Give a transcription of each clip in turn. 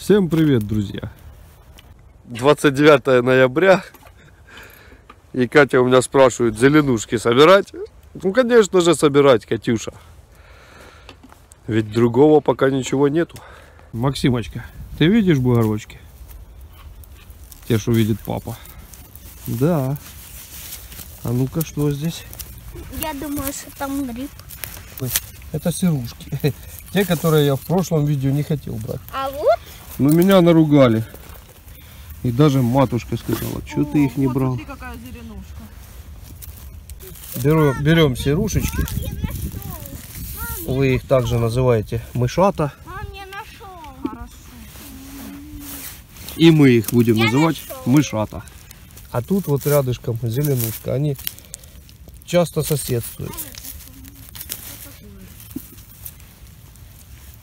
Всем привет, друзья! 29 ноября. И Катя у меня спрашивает, зеленушки собирать? Ну, конечно же, собирать, Катюша. Ведь другого пока ничего нету. Максимочка, ты видишь бугорочки? Те, что видит папа. Да. А ну-ка, что здесь? Я думаю, что там гриб. Это сырушки. Те, которые я в прошлом видео не хотел брать. А вот Но меня наругали. И даже матушка сказала, что ты их не вот брал. Смотри, какая зеленушка. Беру, берем сирушечки. Вы их также называете мышата. И мы их будем Я называть нашел. мышата. А тут вот рядышком зеленушка. Они часто соседствуют.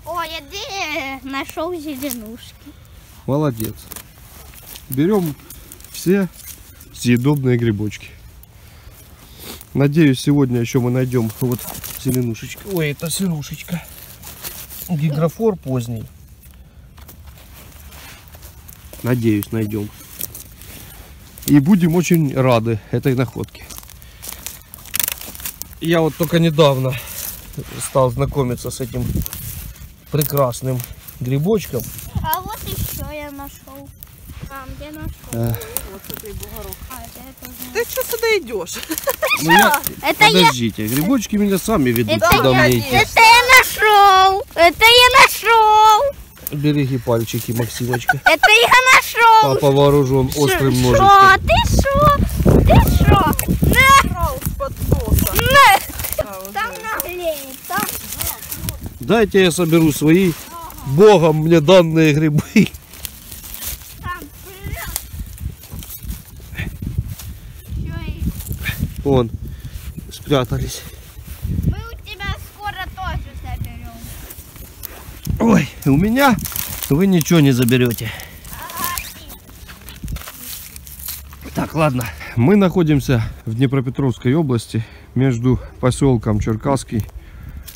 Ой, а где нашел зеленушки? Молодец. Берем все съедобные грибочки. Надеюсь, сегодня еще мы найдем вот зеленушечка. Ой, это сирушечка. Гигрофор поздний. Надеюсь, найдем. И будем очень рады этой находке. Я вот только недавно стал знакомиться с этим прекрасным грибочком. А вот еще я нашел. А, где нашел? Э, Вот смотри, бугорок. А, это я Ты что сюда идешь? ну я- Это я, Подождите, грибочки меня сами ведут, Это куда я- мне идти. это я нашел. Это я нашел. Береги пальчики, Максимочка. Это я нашел. Папа вооружен острым Шо, ножичком. Ты шо? Ты шо? На. Там наглеет. Там. Дайте я соберу свои богом мне данные грибы. Вон, спрятались. Мы у тебя скоро тоже заберем. Ой, у меня вы ничего не заберете. Так, ладно. Мы находимся в Днепропетровской области между поселком Черкасский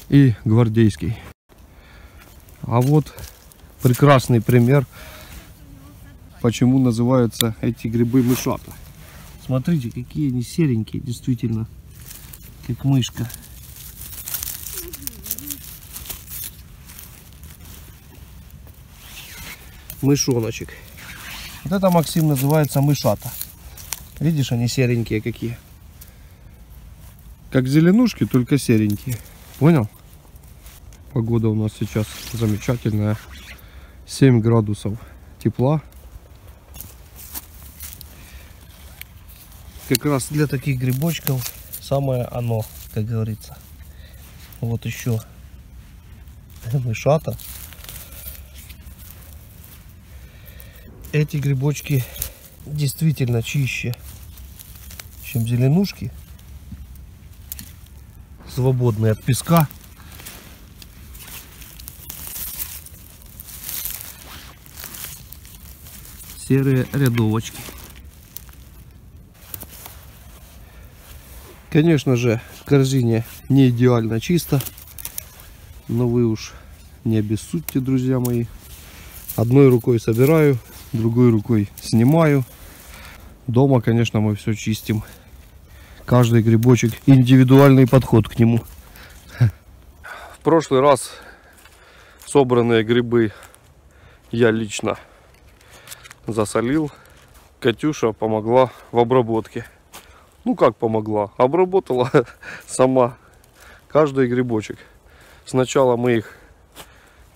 и Гвардейский. А вот прекрасный пример, почему называются эти грибы мышата. Смотрите, какие они серенькие, действительно, как мышка. Мышоночек. Вот это, Максим, называется мышата. Видишь, они серенькие какие. Как зеленушки, только серенькие. Понял? Погода у нас сейчас замечательная. 7 градусов тепла. Как раз для таких грибочков самое оно, как говорится. Вот еще мышата. Эти грибочки действительно чище, чем зеленушки. Свободные от песка. Серые рядовочки. Конечно же, в корзине не идеально чисто. Но вы уж не обессудьте, друзья мои. Одной рукой собираю, другой рукой снимаю. Дома, конечно, мы все чистим. Каждый грибочек индивидуальный подход к нему. В прошлый раз собранные грибы я лично засолил. Катюша помогла в обработке. Ну как помогла? Обработала сама каждый грибочек. Сначала мы их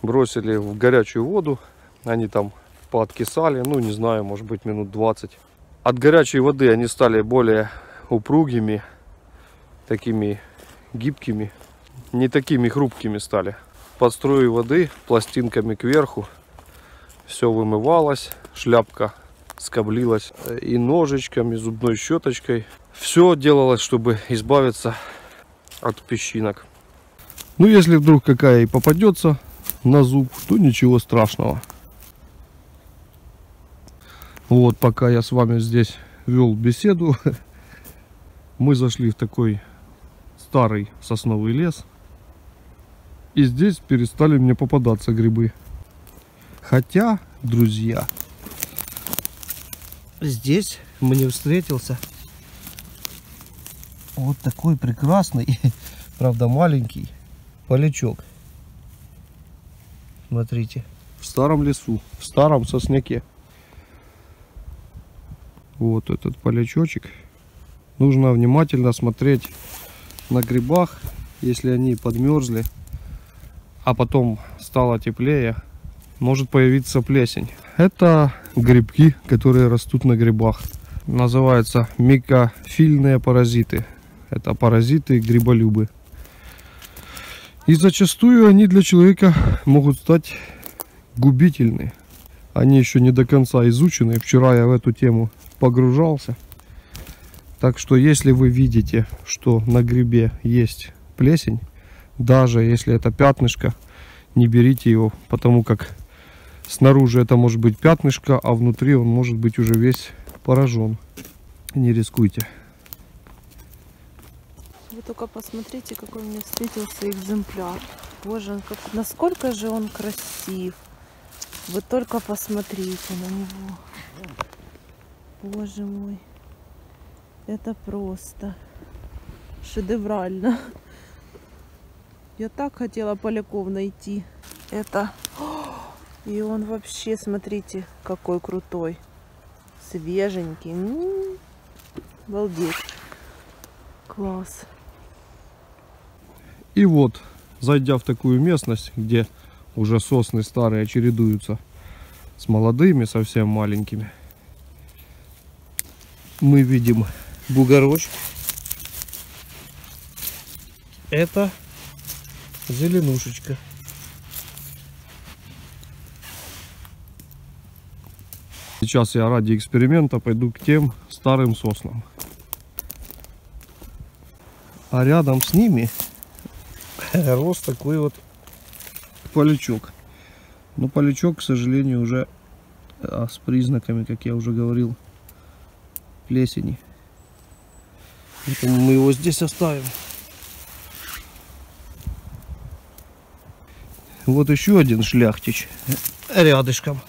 бросили в горячую воду. Они там пооткисали, ну не знаю, может быть минут 20. От горячей воды они стали более упругими, такими гибкими, не такими хрупкими стали. Под струю воды пластинками кверху все вымывалось, шляпка скоблилась э, и ножичком, и зубной щеточкой. Все делалось, чтобы избавиться от песчинок. Ну, если вдруг какая и попадется на зуб, то ничего страшного. Вот, пока я с вами здесь вел беседу, мы зашли в такой старый сосновый лес. И здесь перестали мне попадаться грибы. Хотя друзья. Здесь мне встретился вот такой прекрасный, правда маленький, полячок. Смотрите, в старом лесу, в старом сосняке. Вот этот полячочек. Нужно внимательно смотреть на грибах, если они подмерзли, а потом стало теплее, может появиться плесень. Это грибки, которые растут на грибах. Называются микофильные паразиты. Это паразиты гриболюбы. И зачастую они для человека могут стать губительны. Они еще не до конца изучены. Вчера я в эту тему погружался. Так что если вы видите, что на грибе есть плесень, даже если это пятнышко, не берите его, потому как снаружи это может быть пятнышко, а внутри он может быть уже весь поражен. Не рискуйте. Вы только посмотрите, какой мне встретился экземпляр. Боже, как... насколько же он красив. Вы только посмотрите на него. Боже мой. Это просто шедеврально. Я так хотела поляков найти. Это... И он вообще, смотрите, какой крутой. Свеженький. М, Обалдеть. Класс. И вот, зайдя в такую местность, где уже сосны старые чередуются с молодыми, совсем маленькими, мы видим бугорочек. Это зеленушечка. Сейчас я ради эксперимента пойду к тем старым соснам. А рядом с ними рос такой вот полячок. Но полячок, к сожалению, уже а, с признаками, как я уже говорил, плесени. Поэтому мы его здесь оставим. Вот еще один шляхтич рядышком.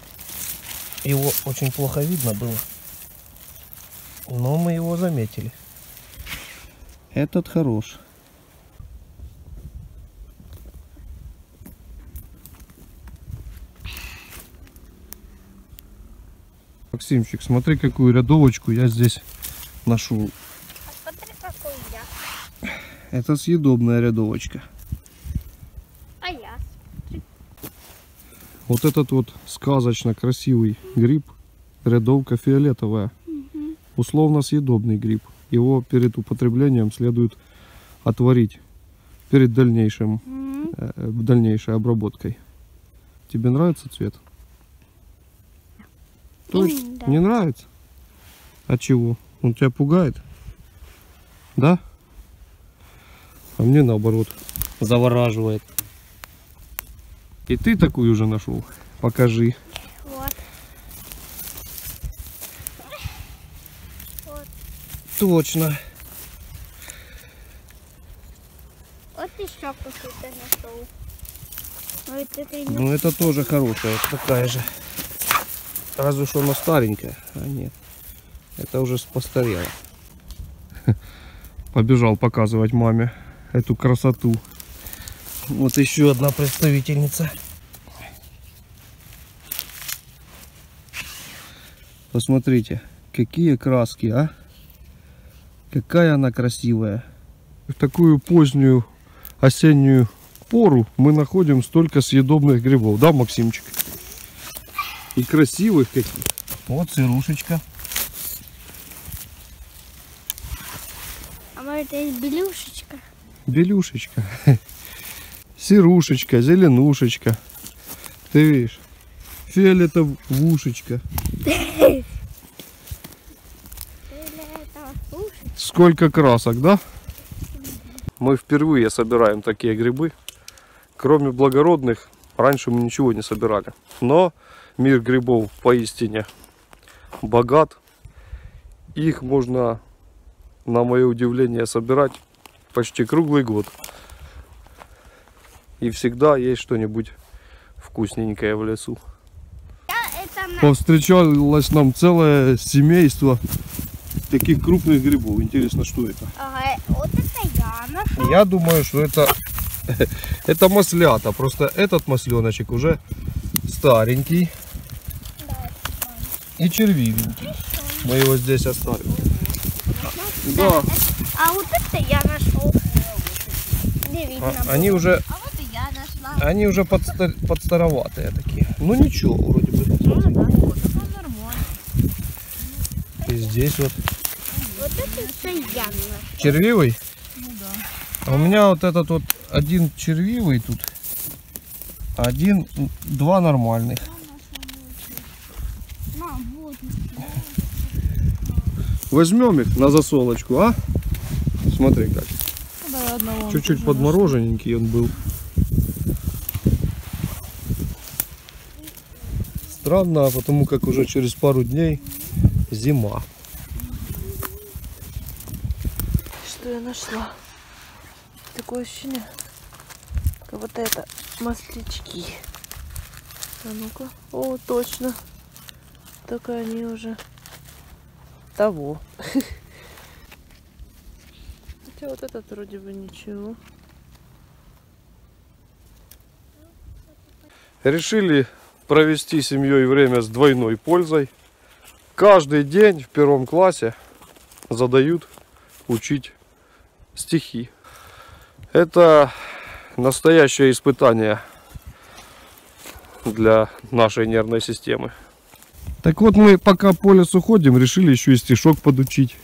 Его очень плохо видно было. Но мы его заметили. Этот хорош. Максимчик, смотри, какую рядовочку я здесь нашел. А смотри, какой я. Это съедобная рядовочка. А я. Вот этот вот сказочно красивый гриб, рядовка фиолетовая, условно съедобный гриб. Его перед употреблением следует отварить перед дальнейшим, э, дальнейшей обработкой. Тебе нравится цвет? Точно? Да. Не нравится? А чего? Он тебя пугает? Да? А мне наоборот завораживает. И ты такую уже нашел? Покажи. Вот. Вот. Точно. Вот еще какой-то нашел. Вот это не Ну это тоже хорошая, такая же. Разве что она старенькая. А нет. Это уже постарело. Побежал показывать маме эту красоту. Вот еще одна представительница. Посмотрите, какие краски, а? Какая она красивая. В такую позднюю осеннюю пору мы находим столько съедобных грибов, да, Максимчик? И красивых каких. Вот сырушечка. А может есть белюшечка? Белюшечка. Серушечка, зеленушечка. Ты видишь? Фиолетовушечка. Или это слушай. Сколько красок, да? Мы впервые собираем такие грибы. Кроме благородных, раньше мы ничего не собирали. Но мир грибов поистине богат. Их можно, на мое удивление, собирать почти круглый год. И всегда есть что-нибудь вкусненькое в лесу. Повстречалось нам целое семейство таких крупных грибов. Интересно, что это? Ага, вот это я нашел. Я думаю, что это, это маслята. Просто этот масленочек уже старенький и червивенький. Мы его здесь оставим. Да, А вот это я нашел. Не видно. а- они уже, А вот и я нашла. они уже подстар- подстароватые такие. Ну ничего, вроде бы. И здесь вот Вот это я нашел. червивый. А у меня вот этот вот один червивый тут, один, два нормальных. Возьмем их на засолочку, а? Смотри как. Да, одного. Чуть-чуть подморожененький он был. Странно, а потому как уже через пару дней зима. Что я нашла? Такое ощущение, как вот это маслячки. А ну-ка. О, точно. Так они уже того. Хотя вот этот вроде бы ничего. Решили провести семьей время с двойной пользой. Каждый день в первом классе задают учить стихи. Это настоящее испытание для нашей нервной системы. Так вот мы пока по лесу ходим, решили еще и стишок подучить.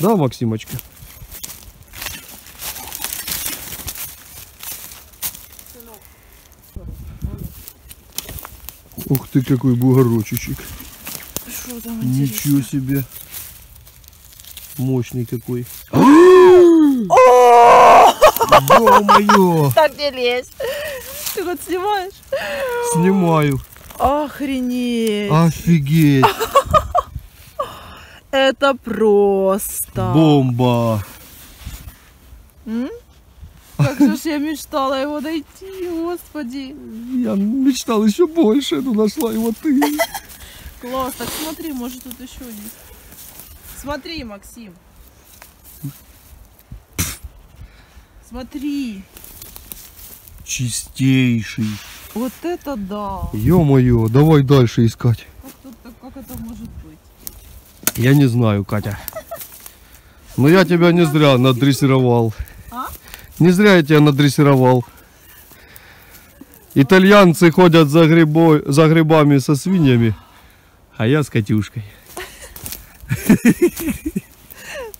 Да, Максимочка? Ух ты, какой бугорочечек. Ничего себе. Мощный какой. Ё-моё! Так не лезь. Ты вот снимаешь? Снимаю. Охренеть. Офигеть. Это просто. Бомба. М? Как же ж я мечтала его найти, господи. Я мечтал еще больше, но нашла его ты. Класс, так смотри, может тут еще есть. Смотри, Максим. Смотри. Чистейший. Вот это да. Ё-моё, давай дальше искать. Как, тут, как это может быть? Я не знаю, Катя. Но я тебя не зря надрессировал. А? Не зря я тебя надрессировал. Итальянцы ходят за, грибой, за грибами со свиньями, а я с Катюшкой.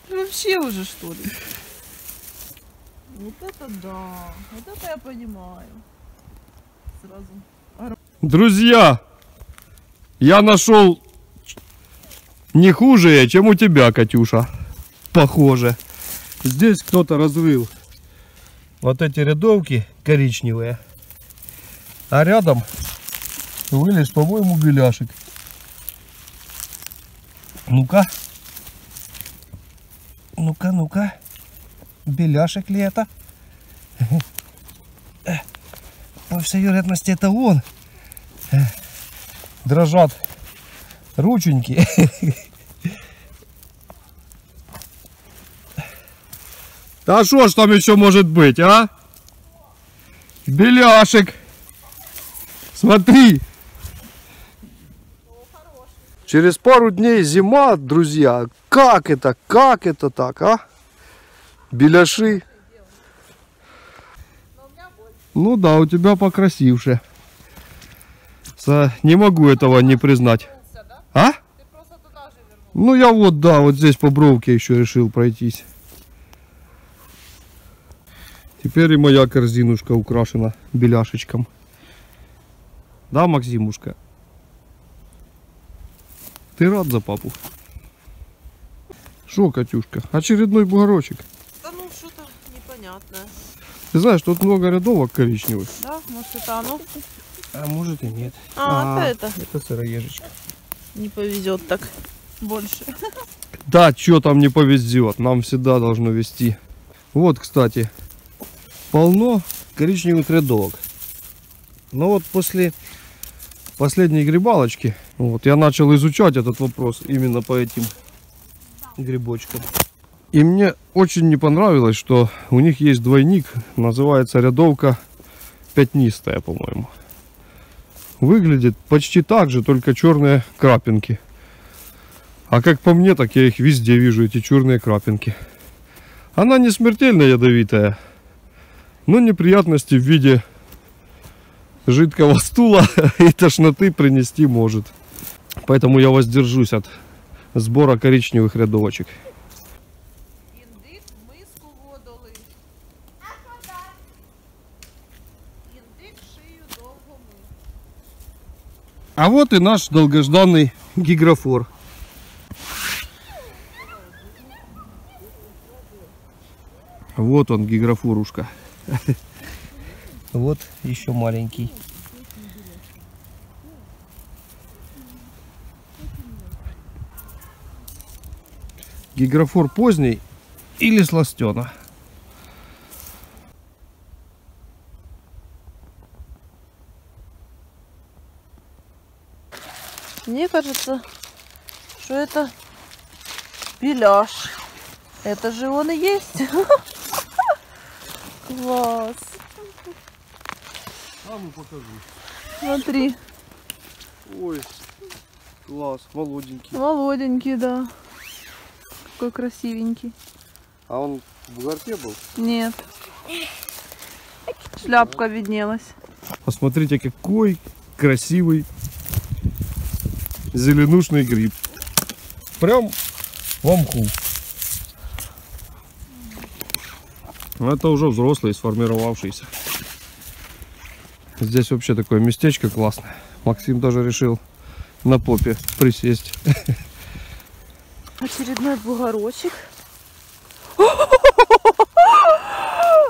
Вообще уже что ли? Вот это да. Вот это я понимаю. Сразу. Друзья, я нашел не хуже, чем у тебя, Катюша. Похоже. Здесь кто-то разрыл вот эти рядовки коричневые. А рядом вылез, по-моему, беляшек. Ну-ка. Ну-ка, ну-ка. Беляшек ли это? По всей вероятности, это он дрожат рученьки. А что ж там еще может быть, а? Беляшек. Смотри. Через пару дней зима, друзья. Как это? Как это так, а? Беляши. Ну да, у тебя покрасивше. Не могу этого не признать. А? Ну я вот, да, вот здесь по бровке еще решил пройтись. Теперь и моя корзинушка украшена беляшечком. Да, Максимушка? Ты рад за папу? Шо, Катюшка, очередной бугорочек. Непонятное. Ты знаешь, тут много рядовок коричневых. Да, может это оно? А может и нет. А, это это. Это сыроежечка. Не повезет так больше. Да, что там не повезет, нам всегда должно вести. Вот, кстати, полно коричневых рядовок. Но вот после последней грибалочки. Вот, я начал изучать этот вопрос именно по этим грибочкам. И мне очень не понравилось, что у них есть двойник, называется рядовка пятнистая, по-моему. Выглядит почти так же, только черные крапинки. А как по мне, так я их везде вижу, эти черные крапинки. Она не смертельно ядовитая, но неприятности в виде жидкого стула и тошноты принести может. Поэтому я воздержусь от сбора коричневых рядовочек. Індик в миску воду лив. Індик шию довго мив. А вот и наш долгожданный гигрофор. Вот он, гигрофорушка. Вот еще маленький. Гигрофор поздний или сластена. Мне кажется, что это беляш. Это же он и есть. Класс. А ну покажу. Смотри, Ой, класс, молоденький. молоденький, да. Какой красивенький. А он в бугорке был? Нет. Шляпка виднелась. Посмотрите, какой красивый зеленушный гриб. Прям в мху. Ну, Это уже взрослый, сформировавшийся. Здесь вообще такое местечко классное. Максим даже решил на попе присесть. Очередной бугорочек.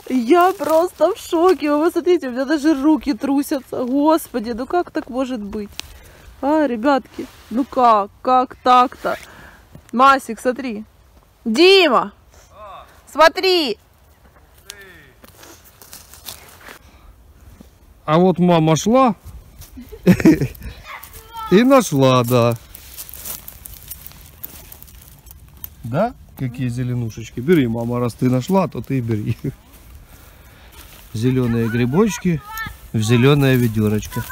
Я просто в шоке. Вы смотрите, у меня даже руки трусятся. Господи, ну как так может быть? А, ребятки, ну как? Как так-то? Масик, смотри. Дима! Смотри! А вот мама шла и нашла, да. Да? Какие зеленушечки. Бери, мама, раз ты нашла, то ты бери. Зеленые грибочки в зеленое ведерочко.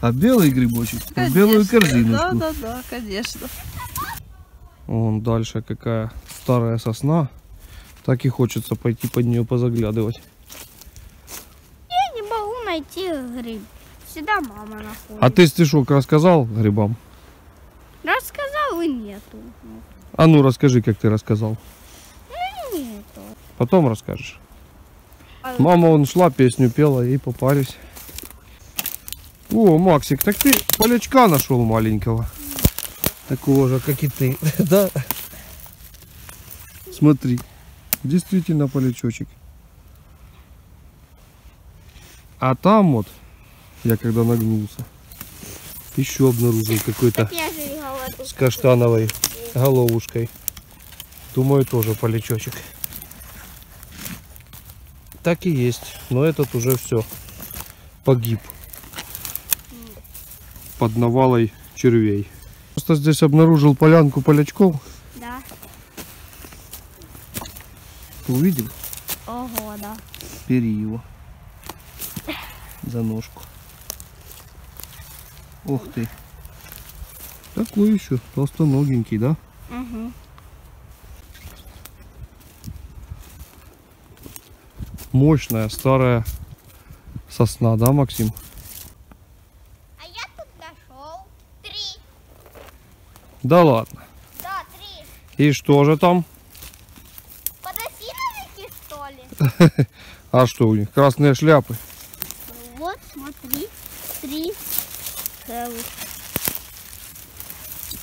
А белый грибочек в белую Да, корзиночку. да, да, конечно. Вон дальше какая старая сосна. Так и хочется пойти под нее позаглядывать. Я не могу найти гриб. Всегда мама находит. А ты стишок рассказал грибам? Рассказал и нету. А ну расскажи, как ты рассказал. Нету. Потом расскажешь. А- Мама он шла, песню пела и попались. О, Максик, так ты полячка нашел маленького. Такого же, как и ты. Да? Смотри. Действительно полячочек. А там вот, я когда нагнулся, еще обнаружил какой-то с каштановой головушкой. Думаю, тоже полячочек. Так и есть. Но этот уже все погиб. Под навалой червей. Просто здесь обнаружил полянку полячков. Да. Увидел? Ого, да. Бери его. За ножку. Ух ты. Такой еще толстоногенький, да? Угу. Мощная старая сосна, да, Максим? А я тут нашел три. Да ладно. Да, три. И что же там? Подосиновики, что ли? А что у них? Красные шляпы. Вот, смотри. Три. целых.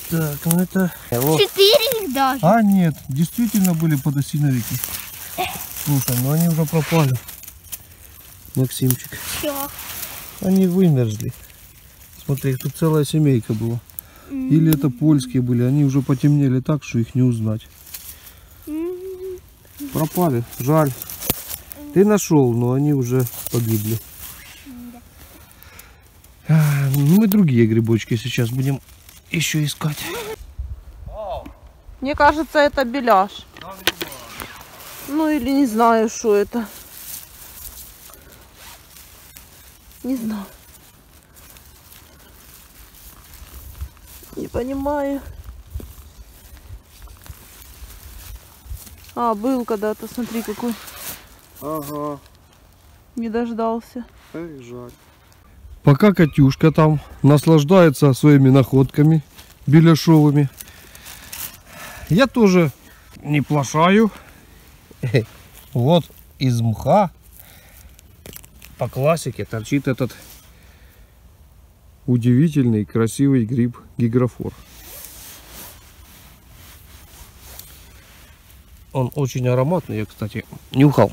Так, ну это... Четыре их даже. А, нет, действительно были подосиновики. Слушай, ну они уже пропали. Максимчик. Все. Они вымерзли. Смотри, их тут целая семейка была. Или это польские были, они уже потемнели так, что их не узнать. Пропали, жаль. Ты нашел, но они уже погибли. Мы другие грибочки сейчас будем еще искать. Мне кажется, это беляш. Ну или не знаю, что это. Не знаю. Не понимаю. А, был когда-то, смотри, какой Ага, не дождался. эх, жаль. Пока Катюшка там наслаждается своими находками беляшовыми, я тоже не плашаю. Вот из мха по классике торчит этот удивительный красивый гриб гигрофор. Он очень ароматный, я, кстати, нюхал.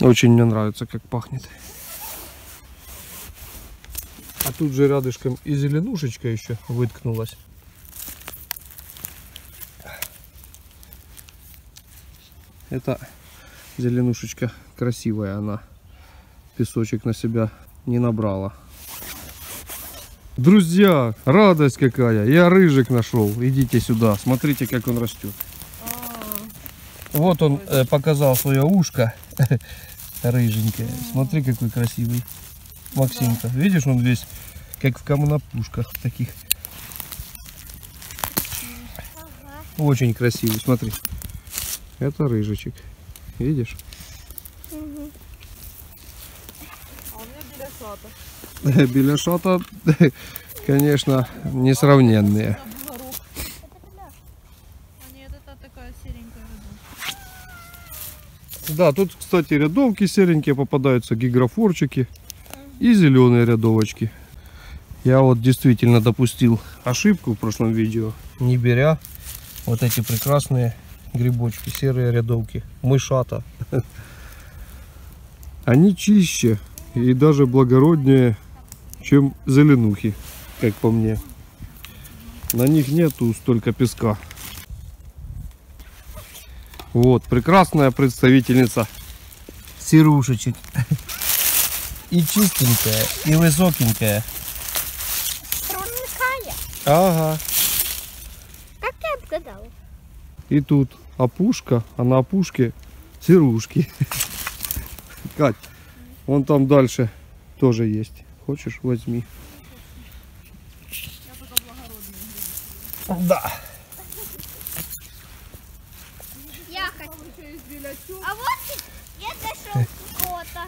Очень мне нравится, как пахнет. А тут же рядышком и зеленушечка еще выткнулась. Это зеленушечка красивая, она песочек на себя не набрала. Друзья, радость какая! Я рыжик нашел. Идите сюда, смотрите, как он растет. Вот он э, показал свое ушко рыженькое. Смотри, какой красивый. Максимка. Видишь, он весь как в камнопушках таких. Очень красивый, смотри. Это рыжичек. Видишь? А у А нет, это такая серенькая Да, тут, кстати, рядовки серенькие попадаются, гигрофорчики и зеленые рядовочки. Я вот действительно допустил ошибку в прошлом видео, не беря вот эти прекрасные грибочки, серые рядовки, мышата. Они чище и даже благороднее, чем зеленухи, как по мне. На них нету столько песка. Вот, прекрасная представительница сирушечек. И чистенькая, и высокенькая. Промыкая. Ага. Как ты обгадал? И тут опушка, а на опушке сирушки. Кать, вон там дальше тоже есть. Хочешь, возьми. Да. Я хочу. А вот я нашел кота.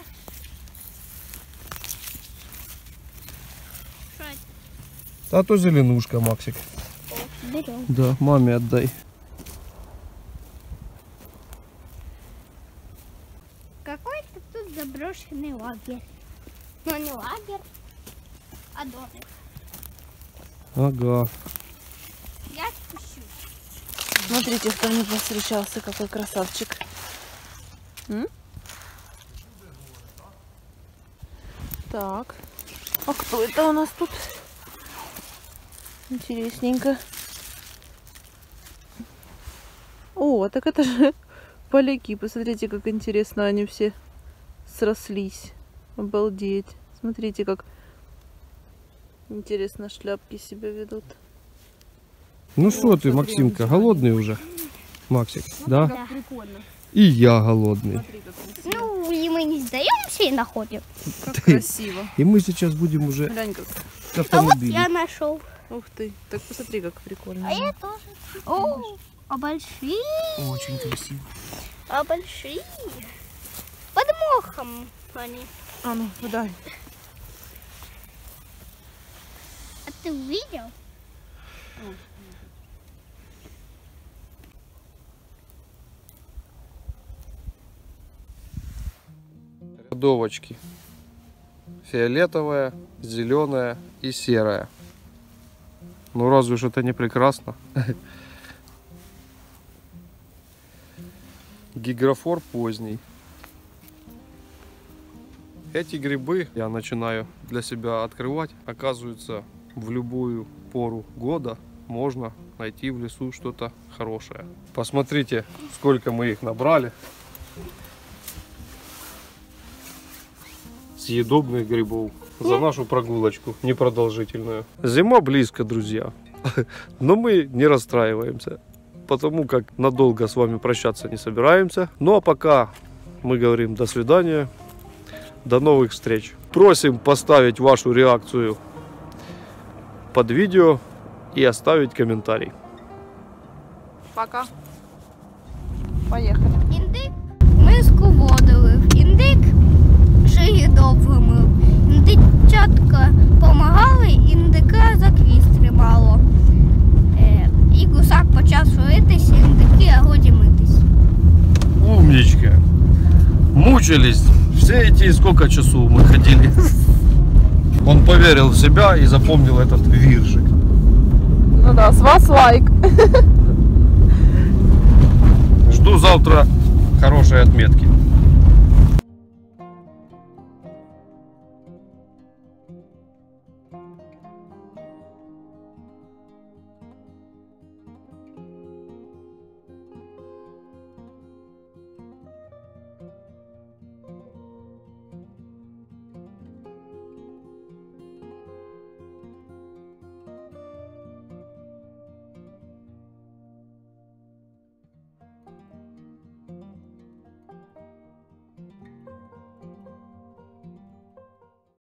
А то зеленушка, Максик. Берем. Да, маме отдай. Какой-то тут заброшенный лагерь. Но не лагерь, а домик. Ага. Я спущусь. Смотрите, кто мне повстречался, какой красавчик. М? Так. А кто это у нас тут? Интересненько. О, так это же поляки. Посмотрите, как интересно они все срослись. Обалдеть. Смотрите, как интересно шляпки себя ведут. Ну что ты, Максимка, голодный уже? Максик, да? Да. прикольно. И я голодный. Смотри. Ну, и мы не сдаемся и находим. Как красиво. И мы сейчас будем уже Глянь, как. А вот я нашел. Ух ты. Так посмотри, как прикольно. А я тоже. О, а большие, Очень красиво. а большие. Под мохом они. А ну, дай. А ты увидел? Рядовочки. Фиолетовая, зеленая и серая. Ну разве ж это не прекрасно? Гигрофор поздний. Эти грибы я начинаю для себя открывать. Оказывается, в любую пору года можно найти в лесу что-то хорошее. Посмотрите, сколько мы их набрали. Съедобных грибов. за нашу прогулочку непродолжительную. Зима близко, друзья. Но мы не расстраиваемся, потому как надолго с вами прощаться не собираемся. Ну а пока мы говорим до свидания, до новых встреч. Просим поставить вашу реакцию под видео и оставить комментарий. Пока. Поехали. Індик миску воду лив, індик шиї довго мив. Індичатка помагали, індика за хвіст тримало. Е, і гусак почав сваритись, індики, а годі митись. Умничка. Мучились. Все эти сколько часов мы ходили. Он поверил в себя и запомнил этот виршик. Ну да, с вас лайк. Жду завтра хорошей отметки.